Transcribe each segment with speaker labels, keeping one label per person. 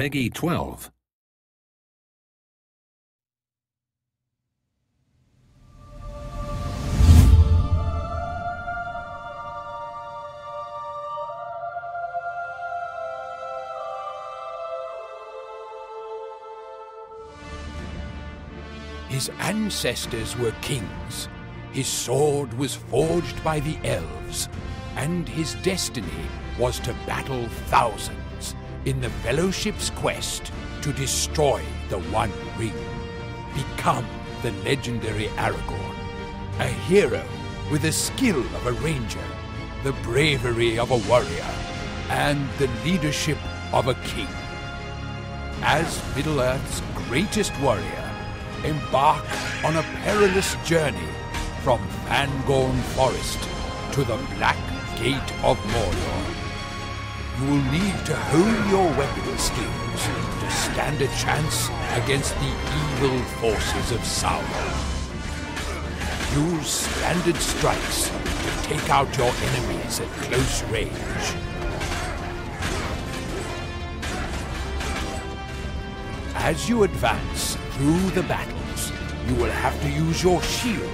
Speaker 1: PEGI 12.
Speaker 2: His ancestors were kings. His sword was forged by the elves, and his destiny was to battle thousands in the Fellowship's quest to destroy the One Ring. Become the legendary Aragorn, a hero with the skill of a ranger, the bravery of a warrior, and the leadership of a king. As Middle-earth's greatest warrior, embark on a perilous journey from Fangorn Forest to the Black Gate of Mordor. You will need to hone your weapon skills to stand a chance against the evil forces of Sauron. Use standard strikes to take out your enemies at close range. As you advance through the battles, you will have to use your shield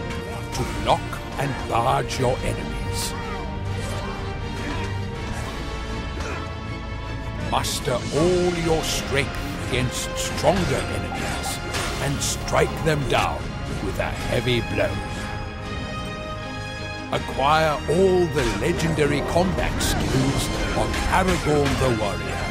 Speaker 2: to block and barge your enemies. Muster all your strength against stronger enemies and strike them down with a heavy blow. Acquire all the legendary combat skills of Aragorn the Warrior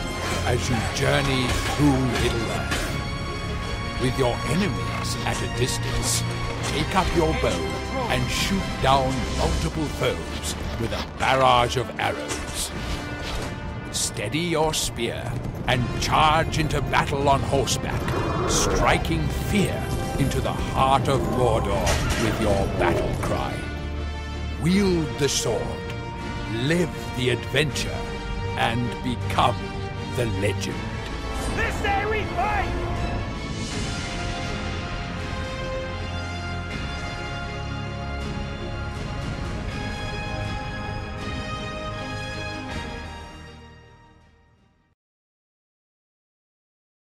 Speaker 2: as you journey through Middle-earth. With your enemies at a distance, take up your bow and shoot down multiple foes with a barrage of arrows. Steady your spear and charge into battle on horseback, striking fear into the heart of Mordor with your battle cry. Wield the sword, live the adventure, and become the legend.
Speaker 3: This day we fight!